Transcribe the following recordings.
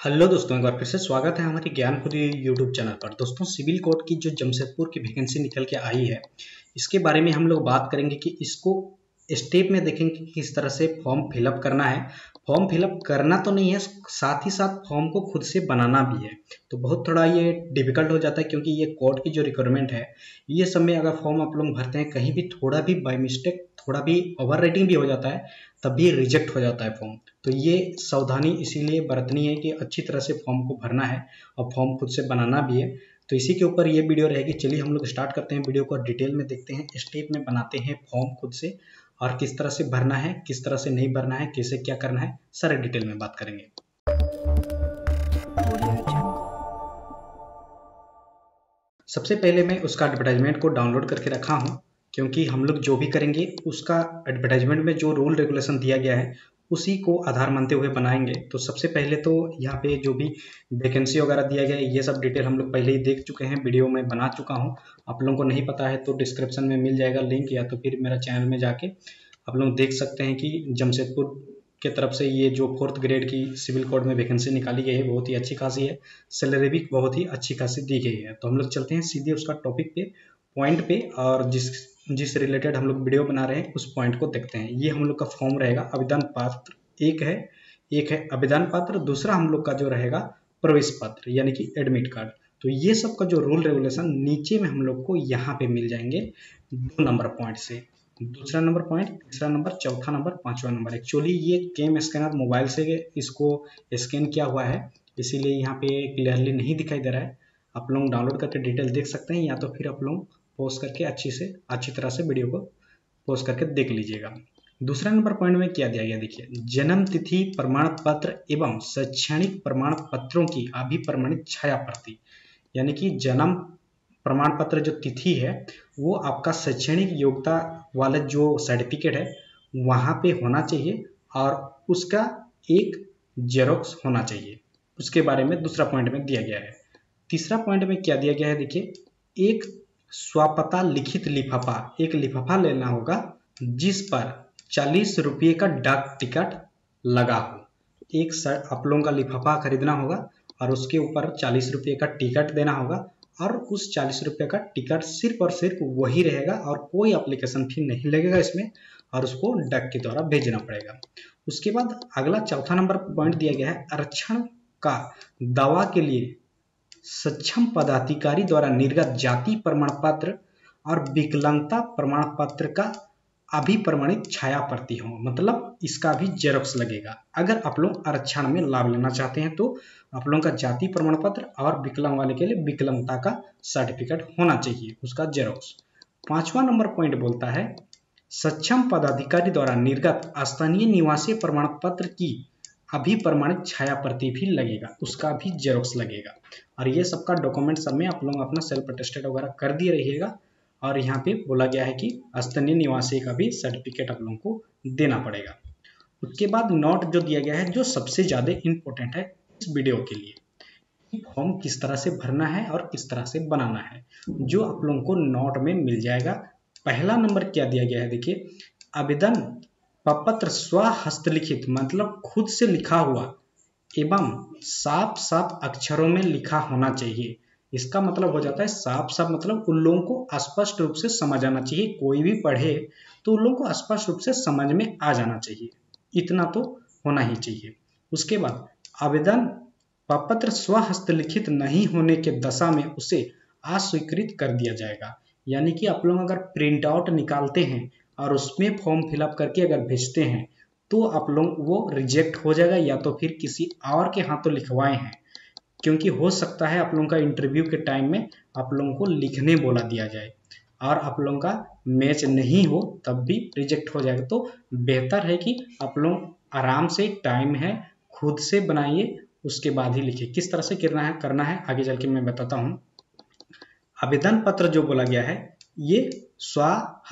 Hello दोस्तों, एक बार फिर से स्वागत है हमारे ज्ञान खुदी यूट्यूब चैनल पर। दोस्तों, सिविल कोर्ट की जो जमशेदपुर की वैकेंसी निकल के आई है, इसके बारे में हम लोग बात करेंगे कि इसको स्टेप में देखेंगे कि किस तरह से फॉर्म फिलअप करना है। फॉर्म फिलअप करना तो नहीं है, साथ ही साथ फॉर्म को खुद से बनाना भी है। तो बहुत थोड़ा ये डिफ़िकल्ट हो जाता है क्योंकि ये कोर्ट की जो रिक्वायरमेंट है, ये सब में अगर फॉर्म आप लोग भरते हैं, कहीं भी थोड़ा भी बाई मिस्टेक थोड़ा भी ओवर रेटिंग भी हो जाता है, तब भी रिजेक्ट हो जाता है फॉर्म तो ये सावधानी इसीलिए बरतनी है कि अच्छी तरह से फॉर्म को भरना है और फॉर्म खुद से बनाना भी है। तो इसी के ऊपर ये वीडियो रहेगी। चलिए हम लोग स्टार्ट करते हैं वीडियो को। डिटेल में देखते हैं, स्टेप में बनाते हैं फॉर्म खुद से। और किस तरह से भरना है, किस तरह से नहीं भरना है, कैसे क्या करना है, सारे डिटेल में बात करेंगे। सबसे पहले मैं उसका एडवर्टाइजमेंट को डाउनलोड करके रखा हूँ, क्योंकि हम लोग जो भी करेंगे, उसका एडवर्टाइजमेंट में जो रूल रेगुलेशन दिया गया है उसी को आधार मानते हुए बनाएँगे। तो सबसे पहले तो यहाँ पे जो भी वैकेंसी वगैरह दिया गया है ये सब डिटेल हम लोग पहले ही देख चुके हैं वीडियो में बना चुका हूँ। आप लोगों को नहीं पता है तो डिस्क्रिप्शन में मिल जाएगा लिंक या तो फिर मेरा चैनल में जाके आप लोग देख सकते हैं कि जमशेदपुर के तरफ़ से ये जो फोर्थ ग्रेड की सिविल कोड में वैकेंसी निकाली गई है, बहुत ही अच्छी खासी है। सैलरी भी बहुत ही अच्छी खासी दी गई है। तो हम लोग चलते हैं सीधे उसका टॉपिक पे पॉइंट पे और जिस जिस रिलेटेड हम लोग वीडियो बना रहे हैं, उस पॉइंट को देखते हैं। ये हम लोग का फॉर्म रहेगा आवेदन पात्र एक है एक है आवेदन पात्र, दूसरा हम लोग का जो रहेगा प्रवेश पत्र, यानी कि एडमिट कार्ड तो ये सब का जो रूल रेगुलेशन नीचे में हम लोग को यहाँ पे मिल जाएँगे दो नंबर पॉइंट से। दूसरा नंबर पॉइंट तीसरा नंबर चौथा नंबर पांचवा नंबर एक्चुअली ये केम स्कैनर मोबाइल से इसको स्कैन किया हुआ है, इसीलिए यहाँ पे क्लियरली नहीं दिखाई दे रहा है। आप लोग डाउनलोड करके डिटेल देख सकते हैं, या तो फिर आप लोग पोस्ट करके अच्छी से, अच्छी तरह से वीडियो को पोस्ट करके देख लीजिएगा। दूसरा नंबर पॉइंट में क्या दिया गया, देखिए। जन्म तिथि, प्रमाण पत्र एवं शैक्षणिक प्रमाण पत्रों की अभिप्रमाणित छाया प्रति। यानी कि जन्म प्रमाण पत्र जो तिथि है, वो आपका शैक्षणिक योग्यता वाला जो सर्टिफिकेट है, वहाँ पे होना चाहिए और उसका एक जेरोक्स होना चाहिए। उसके बारे में दूसरा पॉइंट में दिया गया है। तीसरा पॉइंट में क्या दिया गया है, देखिए। एक स्वापता लिखित लिफाफा, एक लिफाफा लेना होगा, जिस पर चालीस रुपये का डाक टिकट लगा हो। एक सर आप लोगों का लिफाफा खरीदना होगा और उसके ऊपर चालीस रुपये का टिकट देना होगा और उस चालीस रुपये का टिकट सिर्फ़ और सिर्फ़ वही रहेगा और कोई अप्लीकेशन फ़ी नहीं लगेगा इसमें और उसको डक के द्वारा भेजना पड़ेगा। उसके बाद अगला चौथा नंबर पॉइंट दिया गया है, आरक्षण का दवा के लिए। सक्षम पदाधिकारी द्वारा निर्गत जाति प्रमाण पत्र और विकलांगता प्रमाण पत्र का अभी प्रमाणित छाया प्रति हो। मतलब इसका भी जेरोक्स लगेगा। अगर आप लोग आरक्षण में लाभ लेना चाहते हैं तो आप लोगों का जाति प्रमाण पत्र और विकलांग वाले के लिए विकलांगता का सर्टिफिकेट होना चाहिए, उसका जेरोक्स पांचवा नंबर पॉइंट बोलता है, सक्षम पदाधिकारी द्वारा निर्गत स्थानीय निवासी प्रमाण पत्र की अभी प्रमाणित छाया प्रति भी लगेगा, उसका भी जेरोक्स लगेगा। और ये सबका डॉक्यूमेंट सब में आप लोग अपना सेल्फ अटेस्टेड वगैरह कर दिए रहिएगा। और यहाँ पे बोला गया है कि स्थानीय निवासी का भी सर्टिफिकेट आप लोगों को देना पड़ेगा। उसके बाद नोट जो दिया गया है, जो सबसे ज़्यादा इम्पोर्टेंट है इस वीडियो के लिए फॉर्म किस तरह से भरना है और किस तरह से बनाना है, जो आप लोगों को नोट में मिल जाएगा। पहला नंबर क्या दिया गया है, देखिए, आवेदन पत्र स्व हस्तलिखित मतलब खुद से लिखा हुआ एवं साफ़ साफ़ अक्षरों में लिखा होना चाहिए। इसका मतलब हो जाता है साफ़ साफ़ मतलब उन लोगों को स्पष्ट रूप से समझ आना चाहिए। कोई भी पढ़े तो उन लोगों को स्पष्ट रूप से समझ में आ जाना चाहिए। इतना तो होना ही चाहिए। उसके बाद आवेदन पत्र स्वहस्तलिखित नहीं होने के दशा में उसे अस्वीकृत कर दिया जाएगा। यानी कि आप लोग अगर प्रिंट आउट निकालते हैं और उसमें फॉर्म फिलअप करके अगर भेजते हैं तो आप लोग, वो रिजेक्ट हो जाएगा या तो फिर किसी और के हाथों तो लिखवाए हैं। क्योंकि हो सकता है आप लोगों का इंटरव्यू के टाइम में आप लोगों को लिखने बोला दिया जाए। और आप लोगों का मैच नहीं हो, तब भी रिजेक्ट हो जाएगा। तो बेहतर है कि आप लोग आराम से टाइम है, खुद से बनाइए, उसके बाद ही लिखिए। किस तरह से करना है करना है, आगे चल के मैं बताता हूँ। आवेदन पत्र जो बोला गया है, ये स्व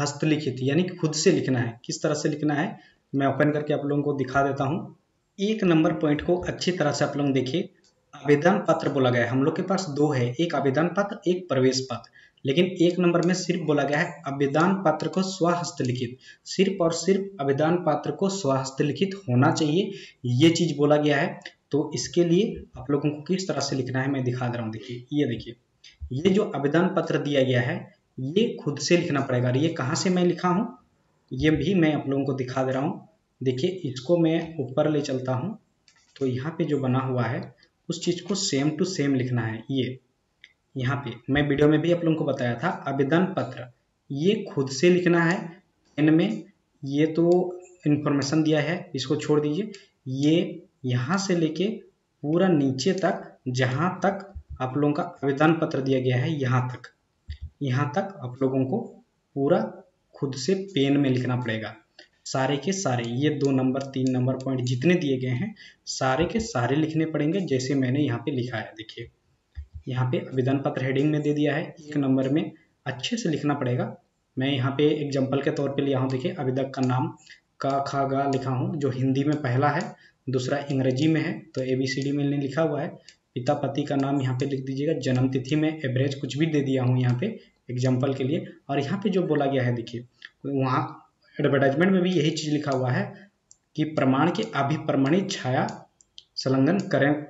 हस्तलिखित, यानी खुद से लिखना है। किस तरह से लिखना है? मैं ओपन करके आप लोगों को दिखा देता हूँ। एक नंबर पॉइंट को अच्छी तरह से आप लोग देखिए। आवेदन पत्र बोला गया है। हम लोग के पास दो है। एक आवेदन पत्र, एक प्रवेश पत्र। लेकिन एक नंबर में सिर्फ़ बोला गया है आवेदन पत्र को स्वहस्त सिर्फ़ और सिर्फ़ आवेदन पत्र को स्वहस्त लिखित होना चाहिए। ये चीज़ बोला गया है। तो इसके लिए आप लोगों को किस तरह से लिखना है मैं दिखा दे रहा हूँ। देखिए, ये देखिए। ये जो आवेदन पत्र दिया गया है, ये खुद से लिखना पड़ेगा। ये कहाँ से मैं लिखा हूँ? ये भी मैं आप लोगों को दिखा दे रहा हूँ। देखिए, इसको मैं ऊपर ले चलता हूँ। तो यहाँ पे जो बना हुआ है, उस चीज़ को सेम टू सेम लिखना है, ये। यहाँ पे, मैं वीडियो में भी आप लोगों को बताया था, आवेदन पत्र। ये खुद से लिखना है इनमें ये तो इन्फॉर्मेशन दिया है, इसको छोड़ दीजिए। ये यहाँ से लेके पूरा नीचे तक, जहाँ तक आप लोगों का आवेदन पत्र दिया गया है, यहाँ तक। यहाँ तक आप लोगों को पूरा खुद से पेन में लिखना पड़ेगा। सारे के सारे, ये दो नंबर, तीन नंबर पॉइंट जितने दिए गए हैं, सारे के सारे लिखने पड़ेंगे जैसे मैंने यहाँ पे लिखा है। देखिए, यहाँ पे आवेदन पत्र हेडिंग में दे दिया है। एक नंबर में अच्छे से लिखना पड़ेगा। मैं यहाँ पे एग्ज़ाम्पल के तौर पे लिया हूँ। देखिए, आवेदक का नाम का खा गा लिखा हूँ, जो हिंदी में पहला है, दूसरा अंग्रेज़ी में है तो ए बी सी डी में लिखा हुआ है। पिता पति का नाम यहाँ पे लिख दीजिएगा। जन्म तिथि में एवरेज कुछ भी दे दिया हूँ यहाँ पे। एग्ज़ाम्पल के लिए। और यहाँ पे जो बोला गया है, देखिए, वहाँ एडवर्टाइजमेंट में भी यही चीज़ लिखा हुआ है कि प्रमाण के अभिप्रमाणित छाया संलग्न करें,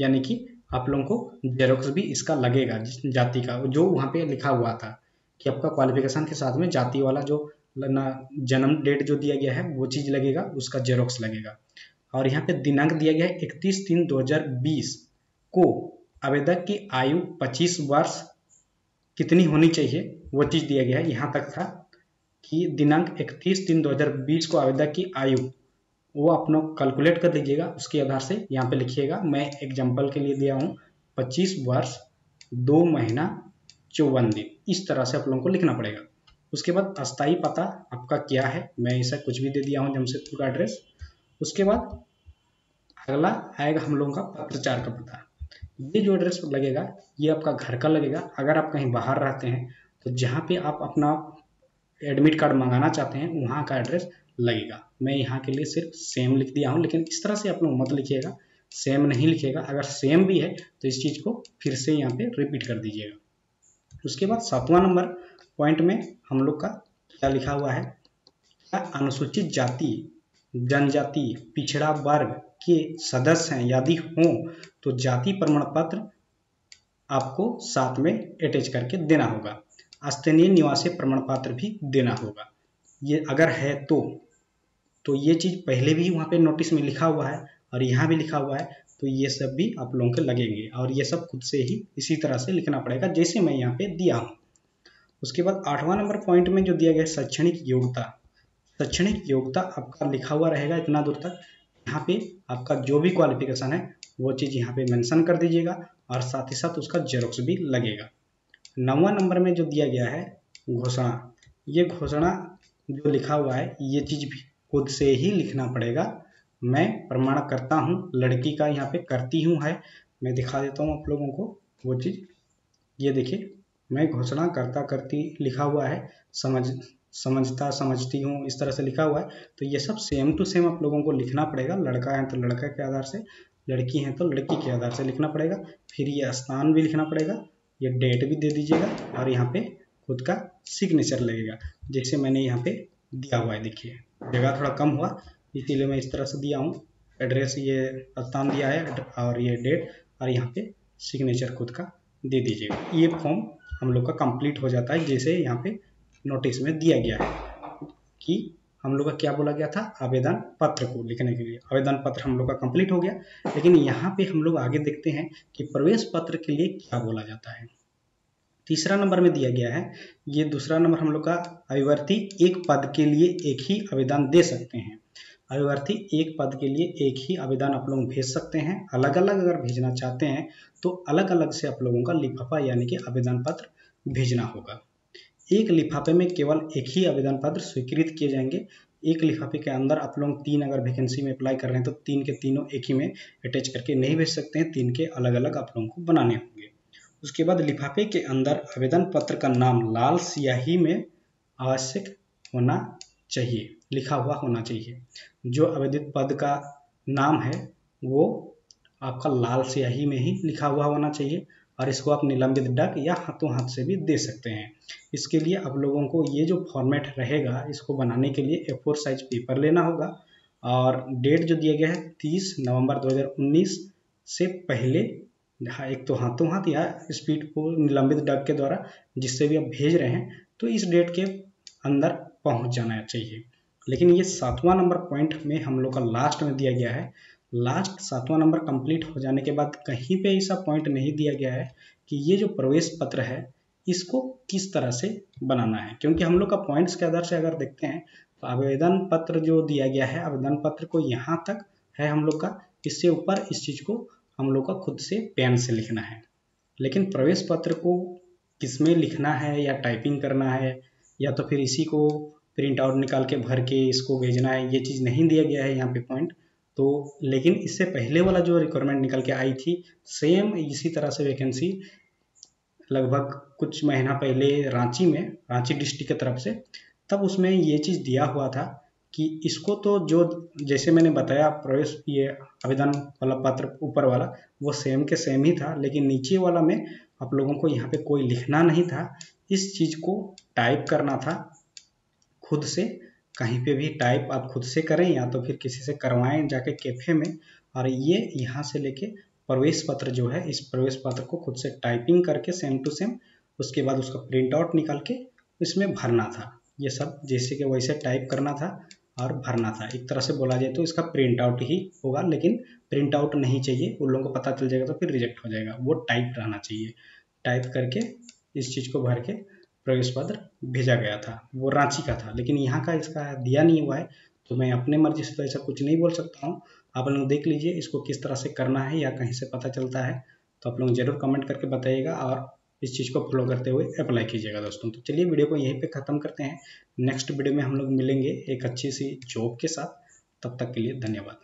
यानी कि आप लोगों को जेरोक्स भी इसका लगेगा जाति का, जो वहाँ पे लिखा हुआ था कि आपका क्वालिफिकेशन के साथ में जाति वाला जो ना, जन्म डेट जो दिया गया है, वो चीज़ लगेगा, उसका जेरोक्स लगेगा। और यहाँ पे दिनांक दिया गया है, इकतीस तीन 2020 को आवेदक की आयु 25 वर्ष कितनी होनी चाहिए, वो चीज़ दिया गया है। यहाँ तक था कि दिनांक 31 तीन 2020 को आवेदक की आयु, वो अपना कैलकुलेट कर लीजिएगा उसके आधार से यहाँ पे लिखिएगा, मैं एग्ज़ाम्पल के लिए दिया हूँ 25 वर्ष, दो महीना, चौवन दिन। इस तरह से आप लोगों को लिखना पड़ेगा। उसके बाद अस्थाई पता आपका क्या है, मैं ऐसा कुछ भी दे दिया हूँ जमशेदपुर का एड्रेस उसके बाद अगला आएगा हम लोगों का पत्रचार का पता। ये जो एड्रेस लगेगा, ये आपका घर का लगेगा। अगर आप कहीं बाहर रहते हैं तो जहाँ पे आप अपना एडमिट कार्ड मंगाना चाहते हैं, वहाँ का एड्रेस लगेगा। मैं यहाँ के लिए सिर्फ़ सेम लिख दिया हूँ, लेकिन इस तरह से आप लोग मत लिखिएगा। सेम नहीं लिखिएगा। अगर सेम भी है तो इस चीज़ को फिर से यहाँ पे रिपीट कर दीजिएगा। उसके बाद सातवां नंबर पॉइंट में हम लोग का क्या लिखा हुआ है? अनुसूचित जाति जनजाति पिछड़ा वर्ग के सदस्य हैं, यदि हों तो जाति प्रमाण पत्र आपको साथ में अटैच करके देना होगा। स्थानीय निवासी प्रमाण पत्र भी देना होगा। ये अगर है तो तो ये चीज़ पहले भी वहाँ पे नोटिस में लिखा हुआ है और यहाँ भी लिखा हुआ है तो ये सब भी आप लोगों के लगेंगे और ये सब खुद से ही इसी तरह से लिखना पड़ेगा जैसे मैं यहाँ पे दिया हूँ। उसके बाद आठवां नंबर पॉइंट में जो दिया गया शैक्षणिक योग्यता शैक्षणिक योग्यता आपका लिखा हुआ रहेगा इतना दूर तक। यहाँ पे आपका जो भी क्वालिफिकेशन है, वो चीज़ यहाँ पे मेंशन कर दीजिएगा और साथ ही साथ उसका जेरोक्स भी लगेगा। नौवा नंबर में जो दिया गया है, घोषणा, ये घोषणा जो लिखा हुआ है, ये चीज़ भी खुद से ही लिखना पड़ेगा। मैं प्रमाण करता हूँ, लड़की का यहाँ पे करती हूँ है, मैं दिखा देता हूँ आप लोगों को वो चीज़। ये देखिए, मैं घोषणा करता करती लिखा हुआ है, समझ समझता, समझती हूँ, इस तरह से लिखा हुआ है। तो ये सब सेम टू सेम आप लोगों को लिखना पड़ेगा। लड़का है तो लड़का के आधार से, लड़की है तो लड़की के आधार से लिखना पड़ेगा। फिर ये स्थान भी लिखना पड़ेगा, ये डेट भी दे दीजिएगा और यहाँ पे खुद का सिग्नेचर लगेगा। जैसे मैंने यहाँ पे दिया हुआ है, देखिए। जगह थोड़ा कम हुआ, इसीलिए मैं इस तरह से दिया हूँ। एड्रेस ये स्थान दिया है और ये डेट और यहाँ पे सिग्नेचर खुद का दे दीजिएगा। ये फॉर्म हम लोग का कंप्लीट हो जाता है। जैसे यहाँ पे नोटिस में दिया गया है कि हम लोग का क्या बोला गया था? आवेदन पत्र को लिखने के लिए। आवेदन पत्र हम लोग का कंप्लीट हो गया। लेकिन यहाँ पे हम लोग आगे देखते हैं कि प्रवेश पत्र के लिए क्या बोला जाता है। तीसरा नंबर में दिया गया है। ये दूसरा नंबर हम लोग का अभिवर्ती एक पद के लिए एक ही आवेदन दे सकते हैं। अभिवर्ती एक पद के लिए एक ही आवेदन आप लोग भेज सकते हैं। अलग अलग अगर भेजना चाहते हैं तो अलग अलग से आप लोगों का लिफाफा यानी कि आवेदन पत्र भेजना होगा। एक लिफाफे में केवल एक ही आवेदन पत्र स्वीकृत किए जाएँगे। एक लिफाफे के अंदर आप लोग तीन अगर वैकेंसी में अप्लाई कर रहे हैं तो तीन के तीनों एक ही में अटैच करके नहीं भेज सकते हैं। तीन के अलग अलग आप लोगों को बनाने होंगे। उसके बाद लिफाफे के अंदर आवेदन पत्र का नाम लाल स्याही में आवश्यक होना चाहिए, लिखा हुआ होना चाहिए। जो आवेदित पद का नाम है, वो आपका लाल स्याही में ही लिखा हुआ होना चाहिए। और इसको आप निलंबित डक या हाथों हाथ से भी दे सकते हैं। इसके लिए आप लोगों को ये जो फॉर्मेट रहेगा, इसको बनाने के लिए ए फोर साइज़ पेपर लेना होगा और डेट जो दिया गया है तीस नवंबर 2019 से पहले हाँ एक तो हाथों हाथ या स्पीड को निलंबित डग के द्वारा जिससे भी आप भेज रहे हैं तो इस डेट के अंदर पहुँच जाना चाहिए। लेकिन ये सातवां नंबर पॉइंट में हम लोग का लास्ट में दिया गया है लास्ट सातवां नंबर कंप्लीट हो जाने के बाद कहीं पे ऐसा पॉइंट नहीं दिया गया है कि ये जो प्रवेश पत्र है, इसको किस तरह से बनाना है? क्योंकि हम लोग का पॉइंट्स के आधार से अगर देखते हैं तो आवेदन पत्र जो दिया गया है, आवेदन पत्र को यहाँ तक है हम लोग का, इससे ऊपर इस चीज़ को हम लोग का खुद से पेन से लिखना है। लेकिन प्रवेश पत्र को किसमें लिखना है या टाइपिंग करना है, या तो फिर इसी को प्रिंट आउट निकाल के भर के इसको भेजना है, ये चीज़ नहीं दिया गया है यहाँ पे पॉइंट तो लेकिन इससे पहले वाला जो रिक्वायरमेंट निकल के आई थी सेम इसी तरह से वैकेंसी लगभग कुछ महीना पहले रांची में, रांची डिस्ट्रिक्ट की तरफ़ से, तब उसमें ये चीज़ दिया हुआ था कि इसको तो जो, जैसे मैंने बताया, प्रवेश, ये आवेदन वाला पत्र ऊपर वाला, वो सेम के सेम ही था, लेकिन नीचे वाला में आप लोगों को यहाँ पे कोई लिखना नहीं था। इस चीज़ को टाइप करना था खुद से कहीं पे भी टाइप आप खुद से करें या तो फिर किसी से करवाएँ जाके कैफ़े में और ये यहाँ से लेके प्रवेश पत्र जो है, इस प्रवेश पत्र को खुद से टाइपिंग करके सेम टू सेम उसके बाद उसका प्रिंट आउट निकाल के इसमें भरना था। ये सब जैसे कि वैसे टाइप करना था और भरना था। एक तरह से बोला जाए तो इसका प्रिंट आउट ही होगा, लेकिन प्रिंट आउट नहीं चाहिए। उन लोगों को पता चल जाएगा तो फिर रिजेक्ट हो जाएगा। वो टाइप रहना चाहिए। टाइप करके इस चीज़ को भर के प्रवेश पत्र भेजा गया था, वो रांची का था। लेकिन यहाँ का इसका दिया नहीं हुआ है तो मैं अपने मर्ज़ी से तो ऐसा कुछ नहीं बोल सकता हूँ। आप लोग देख लीजिए, इसको किस तरह से करना है या कहीं से पता चलता है तो आप लोग ज़रूर कमेंट करके बताइएगा और इस चीज़ को फॉलो करते हुए अप्लाई कीजिएगा दोस्तों। तो चलिए वीडियो को यहीं पे ख़त्म करते हैं। नेक्स्ट वीडियो में हम लोग मिलेंगे एक अच्छी सी जॉब के साथ। तब तक के लिए धन्यवाद।